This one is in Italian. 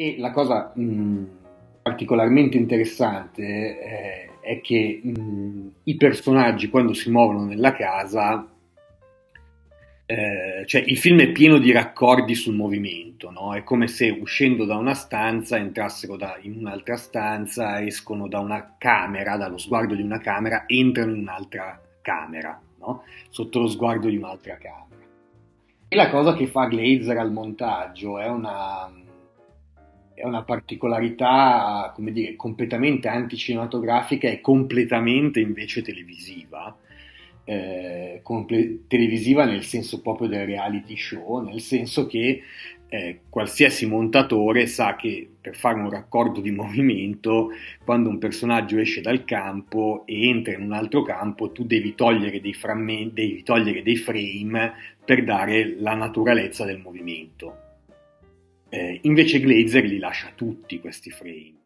E la cosa mh, particolarmente interessante eh, è che mh, i personaggi quando si muovono nella casa eh, cioè il film è pieno di raccordi sul movimento, no? È come se uscendo da una stanza entrassero da, in un'altra stanza, escono da una camera, dallo sguardo di una camera, entrano in un'altra camera, no? Sotto lo sguardo di un'altra camera. E la cosa che fa Glazer al montaggio è una, è una particolarità, come dire, completamente anticinematografica e completamente invece televisiva eh, comple- televisiva nel senso proprio del reality show, nel senso che eh, qualsiasi montatore sa che per fare un raccordo di movimento, quando un personaggio esce dal campo e entra in un altro campo, tu devi togliere dei frammenti, devi togliere dei frame per dare la naturalezza del movimento. Eh, invece Glazer li lascia tutti questi frame